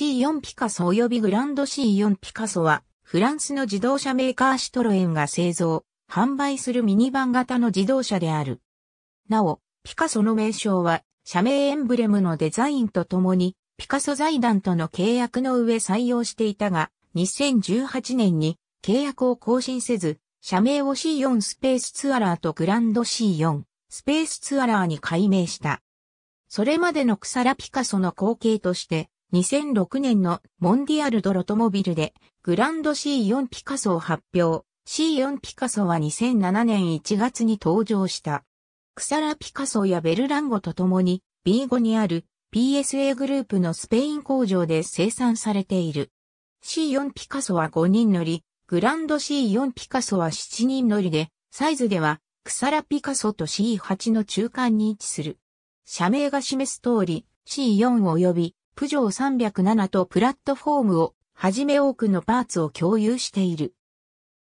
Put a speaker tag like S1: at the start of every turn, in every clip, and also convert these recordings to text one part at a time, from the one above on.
S1: C4 ピカソ及びグランド C4 ピカソは、フランスの自動車メーカーシトロエンが製造、販売するミニバン型の自動車である。なお、ピカソの名称は、社名エンブレムのデザインとともに、ピカソ財団との契約の上採用していたが、2018年に契約を更新せず、社名を C4 スペースツアラーとグランド C4 スペースツアラーに改名した。それまでの草ラピカソの後継として、2006年のモンディアルドロトモビルでグランド C4 ピカソを発表。C4 ピカソは2007年1月に登場した。草ラピカソやベルランゴと共に B5 にある PSA グループのスペイン工場で生産されている。C4 ピカソは5人乗り、グランド C4 ピカソは7人乗りで、サイズでは草ラピカソと C8 の中間に位置する。社名が示す通り C4 及びプジョー307とプラットフォームをはじめ多くのパーツを共有している。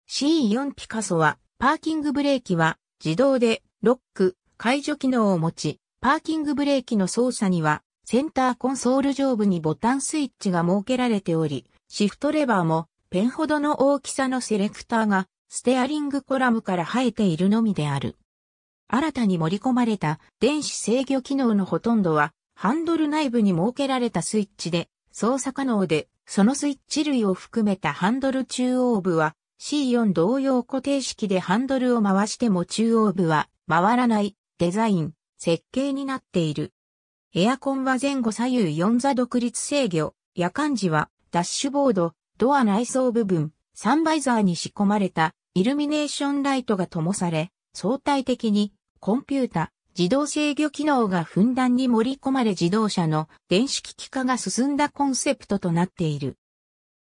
S1: C4 ピカソはパーキングブレーキは自動でロック、解除機能を持ち、パーキングブレーキの操作にはセンターコンソール上部にボタンスイッチが設けられており、シフトレバーもペンほどの大きさのセレクターがステアリングコラムから生えているのみである。新たに盛り込まれた電子制御機能のほとんどは、ハンドル内部に設けられたスイッチで操作可能で、そのスイッチ類を含めたハンドル中央部は C4 同様固定式でハンドルを回しても中央部は回らないデザイン、設計になっている。エアコンは前後左右4座独立制御、夜間時はダッシュボード、ドア内装部分、サンバイザーに仕込まれたイルミネーションライトが灯され、相対的にコンピュータ、自動制御機能がふんだんに盛り込まれ自動車の電子機器化が進んだコンセプトとなっている。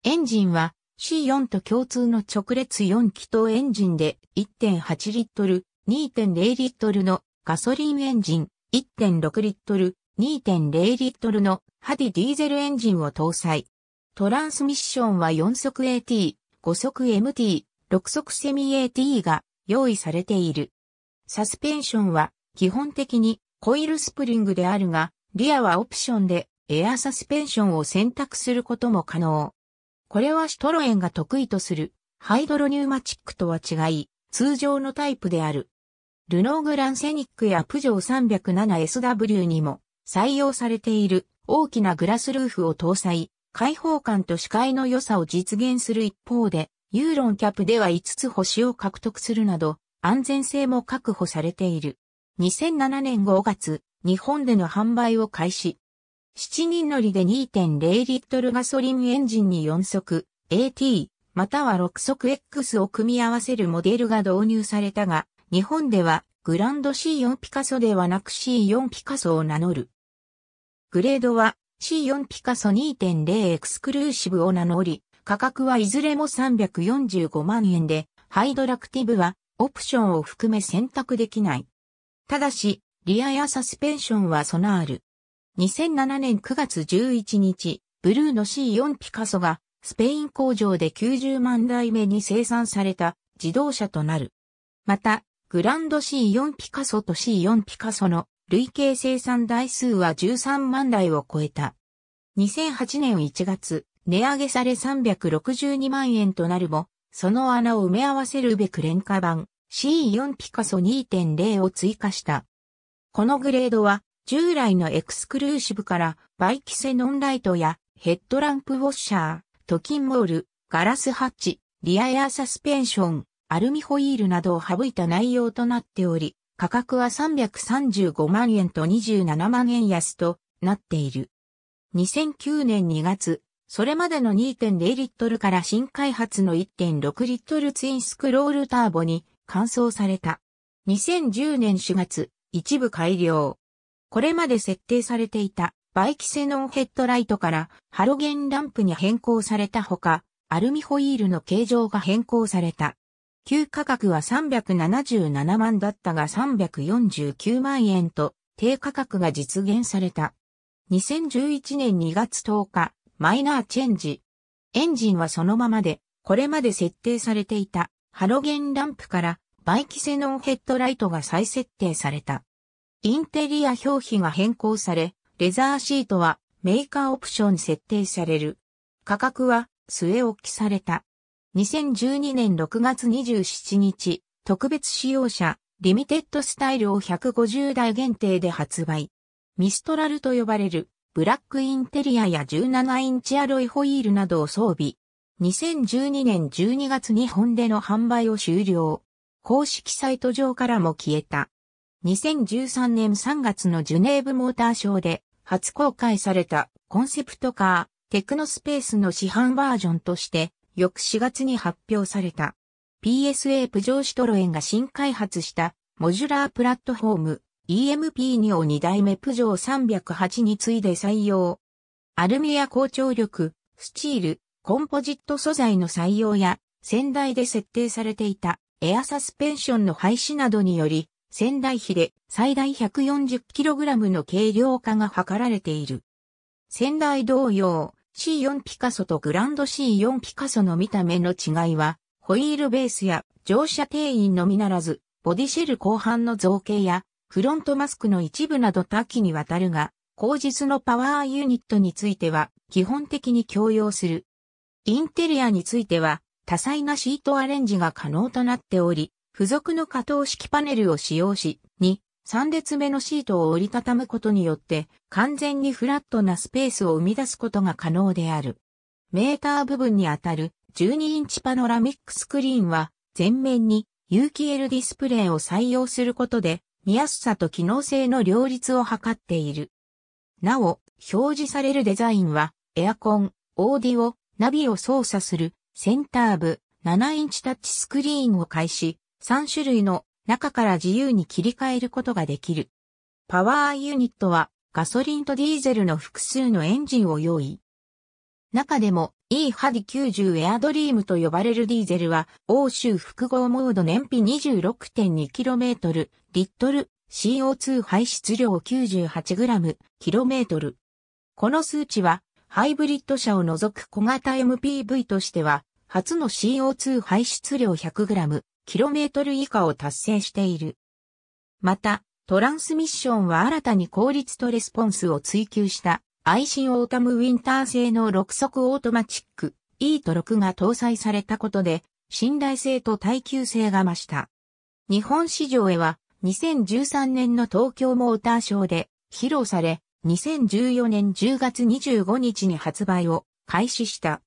S1: エンジンは C4 と共通の直列4気筒エンジンで1.8リットル、2.0リットルのガソリンエンジン、1.6リットル、2.0リットルのハディディーゼルエンジンを搭載。トランスミッションは4速 AT、5速 MT、6速セミ AT が用意されている。サスペンションは基本的にコイルスプリングであるが、リアはオプションでエアサスペンションを選択することも可能。これはシトロエンが得意とするハイドロニューマチックとは違い、通常のタイプである。ルノーグランセニックやプジョー 307SW にも採用されている大きなグラスルーフを搭載、開放感と視界の良さを実現する一方で、ユーロンキャップでは5つ星を獲得するなど、安全性も確保されている。2007年5月、日本での販売を開始。7人乗りで2.0リットルガソリンエンジンに4速 AT または6速 X を組み合わせるモデルが導入されたが、日本ではグランド C4 ピカソではなく C4 ピカソを名乗る。グレードは C4 ピカソ2.0エクスクルーシブを名乗り、価格はいずれも345万円で、ハイドラクティブはオプションを含め選択できない。ただし、リアやサスペンションは備ある。2007年9月11日、ブルーの C4 ピカソがスペイン工場で90万台目に生産された自動車となる。また、グランド C4 ピカソと C4 ピカソの累計生産台数は13万台を超えた。2008年1月、値上げされ362万円となるも、その穴を埋め合わせるべく廉価版 C4 ピカソ2.0を追加した。このグレードは従来のエクスクルーシブからバイキセノンライトやヘッドランプウォッシャー、トキンモール、ガラスハッチ、リアエアサスペンション、アルミホイールなどを省いた内容となっており、価格は335万円と27万円安となっている。2009年2月、それまでの2.0リットルから新開発の1.6リットルツインスクロールターボに換装された。2010年4月、一部改良。これまで設定されていたバイキセノンヘッドライトからハロゲンランプに変更されたほか、アルミホイールの形状が変更された。旧価格は377万だったが349万円と低価格が実現された。2011年2月10日、マイナーチェンジ。エンジンはそのままで、これまで設定されていたハロゲンランプからバイキセノンヘッドライトが再設定された。インテリア表記が変更され、レザーシートはメーカーオプション設定される。価格は据え置きされた。2012年6月27日、特別仕様車、リミテッドスタイルを150台限定で発売。ミストラルと呼ばれる、ブラックインテリアや17インチアロイホイールなどを装備。2012年12月に本での販売を終了。公式サイト上からも消えた。2013年3月のジュネーブモーターショーで初公開されたコンセプトカー、テクノスペースの市販バージョンとして翌4月に発表された。PSA プジョーシトロエンが新開発したモジュラープラットフォーム EMP2 を2代目プジョー308に次いで採用。アルミや高張力、スチール、コンポジット素材の採用や先代で設定されていたエアサスペンションの廃止などにより仙台比で最大 140kg の軽量化が図られている。仙台同様、C4 ピカソとグランド C4 ピカソの見た目の違いは、ホイールベースや乗車定員のみならず、ボディシェル後半の造形や、フロントマスクの一部など多岐にわたるが、後日のパワーユニットについては、基本的に共用する。インテリアについては、多彩なシートアレンジが可能となっており、付属の可動式パネルを使用し、2、3列目のシートを折りたたむことによって完全にフラットなスペースを生み出すことが可能である。メーター部分にあたる12インチパノラミックスクリーンは前面に有機 L ディスプレイを採用することで見やすさと機能性の両立を図っている。なお、表示されるデザインはエアコン、オーディオ、ナビを操作するセンター部7インチタッチスクリーンを開始、3種類の中から自由に切り替えることができる。パワーユニットはガソリンとディーゼルの複数のエンジンを用意。中でも e ハディ90エアドリームと呼ばれるディーゼルは欧州複合モード燃費 26.2km、リットル、CO2 排出量 98g、km。この数値はハイブリッド車を除く小型 MPV としては初の CO2 排出量 100g、キロメートル以下を達成している。また、トランスミッションは新たに効率とレスポンスを追求したアイシンオータムウィンター製の6速オートマチック E と6が搭載されたことで信頼性と耐久性が増した。日本市場へは2013年の東京モーターショーで披露され2014年10月25日に発売を開始した。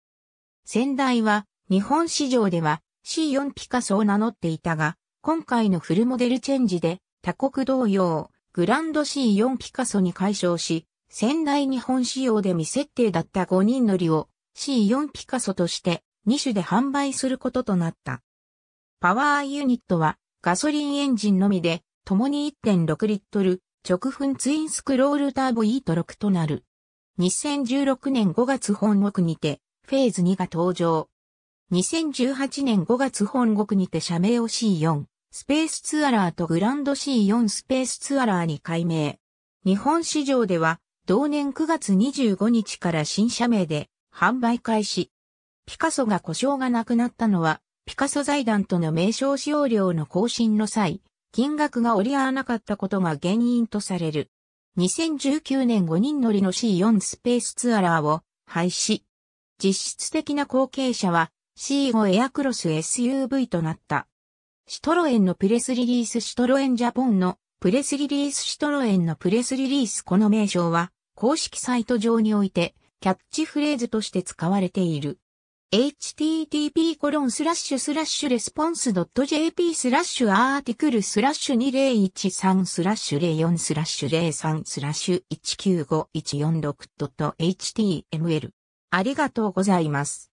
S1: 先代は日本市場では C4 ピカソを名乗っていたが、今回のフルモデルチェンジで他国同様、グランド C4 ピカソに解消し、仙台日本仕様で未設定だった5人乗りを C4 ピカソとして2種で販売することとなった。パワーユニットはガソリンエンジンのみで、共に1.6リットル、直噴ツインスクロールターボ E と6となる。2016年5月本国にて、フェーズ2が登場。2018年5月本国にて社名を C4、スペースツアラーとグランド C4 スペースツアラーに改名。日本市場では同年9月25日から新社名で販売開始。ピカソが故障がなくなったのは、ピカソ財団との名称使用料の更新の際、金額が折り合わなかったことが原因とされる。2019年5人乗りの C4 スペースツアラーを廃止。実質的な後継者は C5 エアクロス SUV となった。シトロエンのプレスリリースシトロエンジャポンのプレスリリースシトロエンのプレスリリースこの名称は公式サイト上においてキャッチフレーズとして使われている。Http コロンスラッシュスラッシュレスポンス .jp スラッシュアーティクルスラッシュ2013スラッシュ04スラッシュ03スラッシュ 195146.html ありがとうございます。